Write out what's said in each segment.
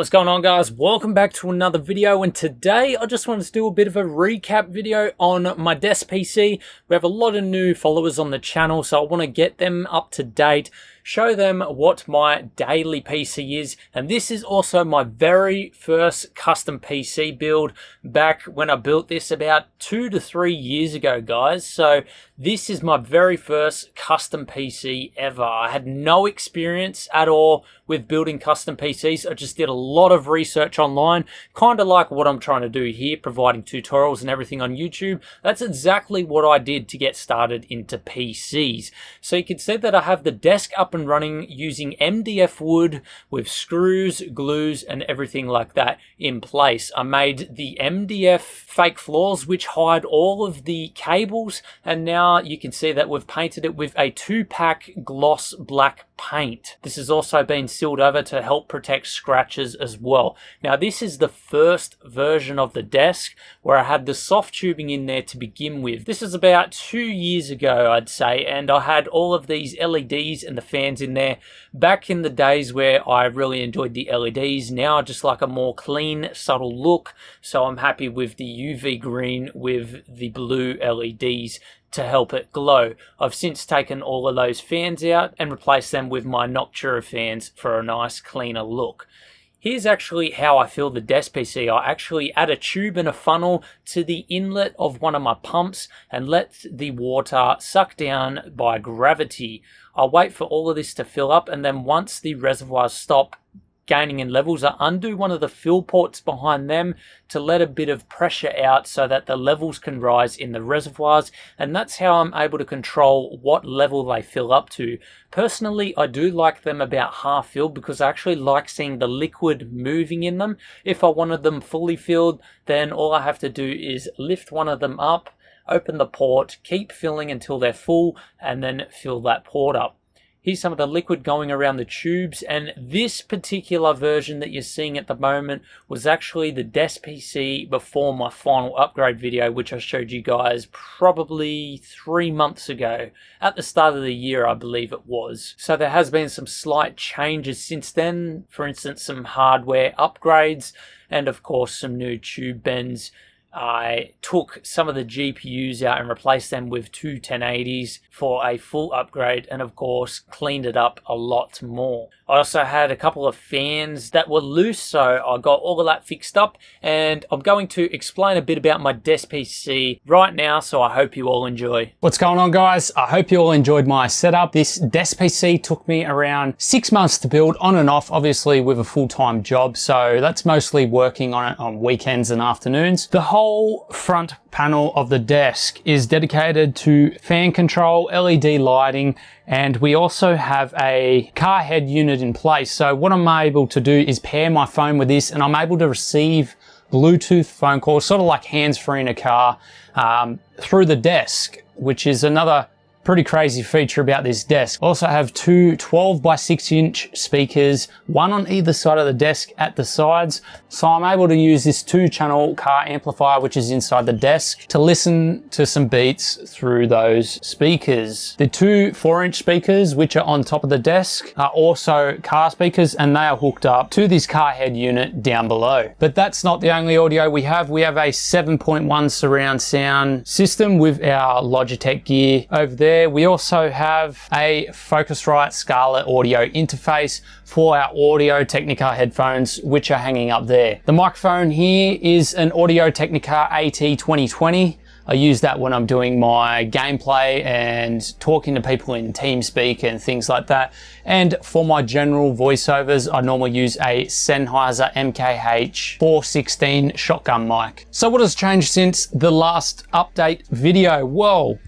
What's going on guys? Welcome back to another video and today I just wanted to do a bit of a recap video on my desk PC. We have a lot of new followers on the channel so I want to get them up to date show them what my daily PC is. And this is also my very first custom PC build back when I built this about two to three years ago, guys. So this is my very first custom PC ever. I had no experience at all with building custom PCs. I just did a lot of research online, kind of like what I'm trying to do here, providing tutorials and everything on YouTube. That's exactly what I did to get started into PCs. So you can see that I have the desk up and running using MDF wood with screws, glues, and everything like that in place. I made the MDF fake floors which hide all of the cables and now you can see that we've painted it with a two-pack gloss black paint. This has also been sealed over to help protect scratches as well. Now this is the first version of the desk where I had the soft tubing in there to begin with. This is about two years ago I'd say and I had all of these LEDs and the fans in there back in the days where I really enjoyed the LEDs. Now I just like a more clean subtle look so I'm happy with the UV green with the blue LEDs to help it glow. I've since taken all of those fans out and replaced them with my Noctua fans for a nice cleaner look. Here's actually how I fill the desk PC. I actually add a tube and a funnel to the inlet of one of my pumps and let the water suck down by gravity. I'll wait for all of this to fill up and then once the reservoirs stop gaining in levels, I undo one of the fill ports behind them to let a bit of pressure out so that the levels can rise in the reservoirs and that's how I'm able to control what level they fill up to. Personally, I do like them about half filled because I actually like seeing the liquid moving in them. If I wanted them fully filled, then all I have to do is lift one of them up, open the port, keep filling until they're full, and then fill that port up. Here's some of the liquid going around the tubes and this particular version that you're seeing at the moment was actually the desk PC before my final upgrade video which I showed you guys probably three months ago. At the start of the year I believe it was. So there has been some slight changes since then. For instance some hardware upgrades and of course some new tube bends I took some of the GPUs out and replaced them with two 1080s for a full upgrade and of course cleaned it up a lot more. I also had a couple of fans that were loose so I got all of that fixed up and I'm going to explain a bit about my desk PC right now so I hope you all enjoy. What's going on guys? I hope you all enjoyed my setup. This desk PC took me around six months to build on and off obviously with a full-time job so that's mostly working on it on weekends and afternoons. The whole whole front panel of the desk is dedicated to fan control, LED lighting, and we also have a car head unit in place. So what I'm able to do is pair my phone with this and I'm able to receive Bluetooth phone calls, sort of like hands-free in a car, um, through the desk, which is another Pretty crazy feature about this desk. Also have two 12 by 6 inch speakers, one on either side of the desk at the sides. So I'm able to use this two channel car amplifier, which is inside the desk to listen to some beats through those speakers. The two four inch speakers, which are on top of the desk, are also car speakers and they are hooked up to this car head unit down below. But that's not the only audio we have. We have a 7.1 surround sound system with our Logitech gear over there there. We also have a Focusrite Scarlett audio interface for our Audio Technica headphones, which are hanging up there. The microphone here is an Audio Technica AT2020. I use that when I'm doing my gameplay and talking to people in TeamSpeak and things like that. And for my general voiceovers, I normally use a Sennheiser MKH 416 shotgun mic. So what has changed since the last update video? Well,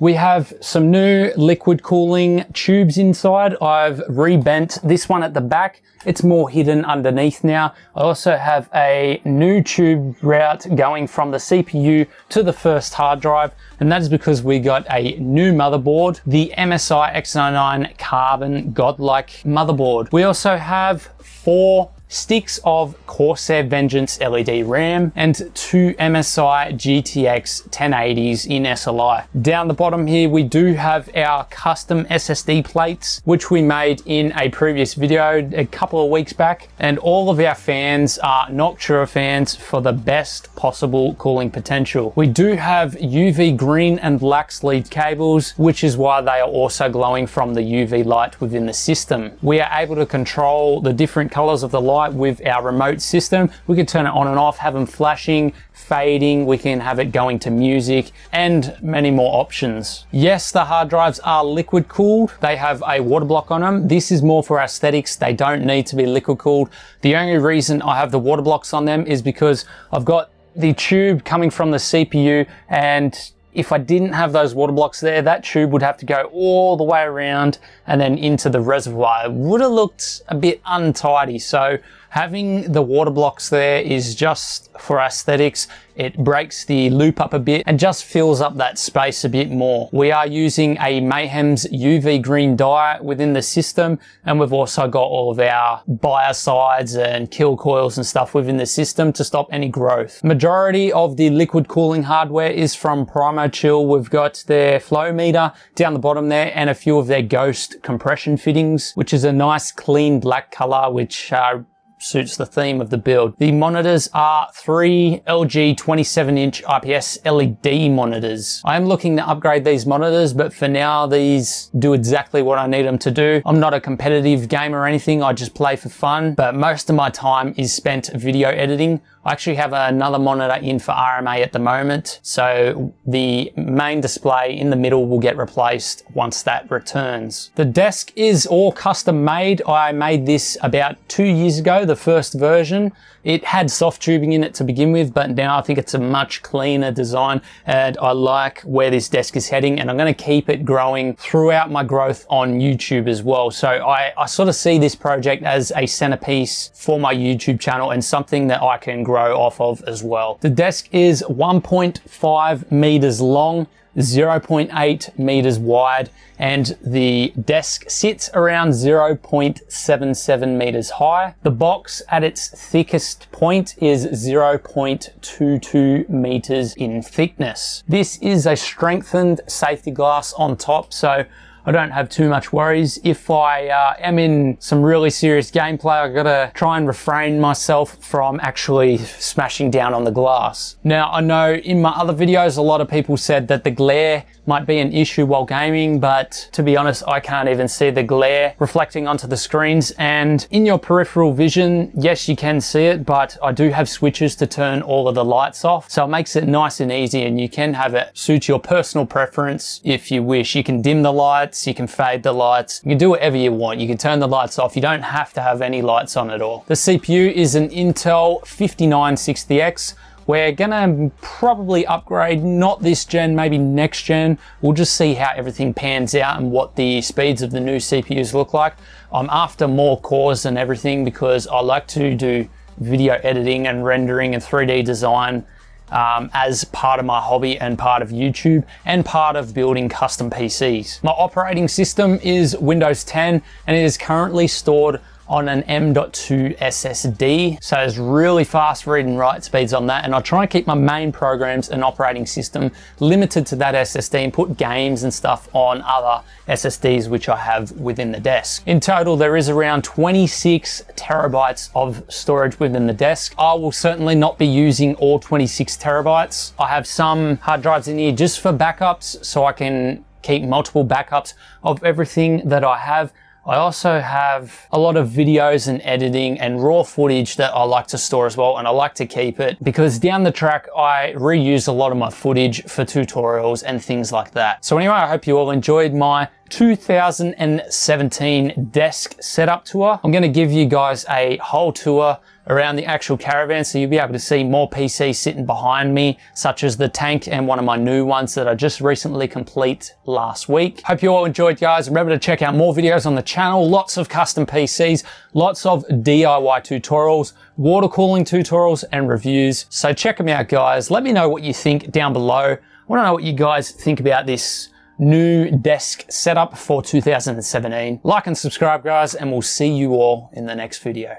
we have some new liquid cooling tubes inside. I've rebent this one at the back. It's more hidden underneath now. I also have a new tube route going from the CPU to the first hard drive. And that is because we got a new motherboard, the MSI X99 Carbon Godlike motherboard. We also have four sticks of Corsair Vengeance LED RAM, and two MSI GTX 1080s in SLI. Down the bottom here, we do have our custom SSD plates, which we made in a previous video a couple of weeks back. And all of our fans are Noctua fans for the best possible cooling potential. We do have UV green and black sleeved cables, which is why they are also glowing from the UV light within the system. We are able to control the different colors of the light with our remote system. We can turn it on and off, have them flashing, fading, we can have it going to music, and many more options. Yes, the hard drives are liquid cooled. They have a water block on them. This is more for aesthetics. They don't need to be liquid cooled. The only reason I have the water blocks on them is because I've got the tube coming from the CPU and if I didn't have those water blocks there, that tube would have to go all the way around and then into the reservoir. It would have looked a bit untidy. So having the water blocks there is just for aesthetics. It breaks the loop up a bit and just fills up that space a bit more. We are using a Mayhem's UV green dye within the system and we've also got all of our biocides and kill coils and stuff within the system to stop any growth. Majority of the liquid cooling hardware is from PrimoChill. We've got their flow meter down the bottom there and a few of their ghost compression fittings, which is a nice clean black color, which uh, suits the theme of the build. The monitors are three LG 27 inch IPS LED monitors. I am looking to upgrade these monitors, but for now, these do exactly what I need them to do. I'm not a competitive gamer or anything. I just play for fun, but most of my time is spent video editing. I actually have another monitor in for RMA at the moment. So the main display in the middle will get replaced once that returns. The desk is all custom made. I made this about two years ago, the first version. It had soft tubing in it to begin with, but now I think it's a much cleaner design and I like where this desk is heading and I'm gonna keep it growing throughout my growth on YouTube as well. So I, I sort of see this project as a centerpiece for my YouTube channel and something that I can grow off of as well. The desk is 1.5 meters long 0.8 meters wide and the desk sits around 0.77 meters high. The box at its thickest point is 0.22 meters in thickness. This is a strengthened safety glass on top so I don't have too much worries. If I uh, am in some really serious gameplay, I gotta try and refrain myself from actually smashing down on the glass. Now, I know in my other videos, a lot of people said that the glare might be an issue while gaming, but to be honest, I can't even see the glare reflecting onto the screens. And in your peripheral vision, yes, you can see it, but I do have switches to turn all of the lights off. So it makes it nice and easy and you can have it suit your personal preference if you wish. You can dim the lights, you can fade the lights, you can do whatever you want. You can turn the lights off. You don't have to have any lights on at all. The CPU is an Intel 5960X. We're gonna probably upgrade, not this gen, maybe next gen. We'll just see how everything pans out and what the speeds of the new CPUs look like. I'm after more cores and everything because I like to do video editing and rendering and 3D design um, as part of my hobby and part of YouTube and part of building custom PCs. My operating system is Windows 10 and it is currently stored on an M.2 SSD. So it's really fast read and write speeds on that. And I try and keep my main programs and operating system limited to that SSD and put games and stuff on other SSDs, which I have within the desk. In total, there is around 26 terabytes of storage within the desk. I will certainly not be using all 26 terabytes. I have some hard drives in here just for backups so I can keep multiple backups of everything that I have. I also have a lot of videos and editing and raw footage that I like to store as well and I like to keep it because down the track I reuse a lot of my footage for tutorials and things like that. So anyway, I hope you all enjoyed my 2017 desk setup tour. I'm going to give you guys a whole tour around the actual caravan so you'll be able to see more PCs sitting behind me such as the tank and one of my new ones that I just recently complete last week. Hope you all enjoyed guys. Remember to check out more videos on the channel. Lots of custom PCs, lots of DIY tutorials, water cooling tutorials and reviews. So check them out guys. Let me know what you think down below. I want to know what you guys think about this new desk setup for 2017. Like and subscribe guys and we'll see you all in the next video.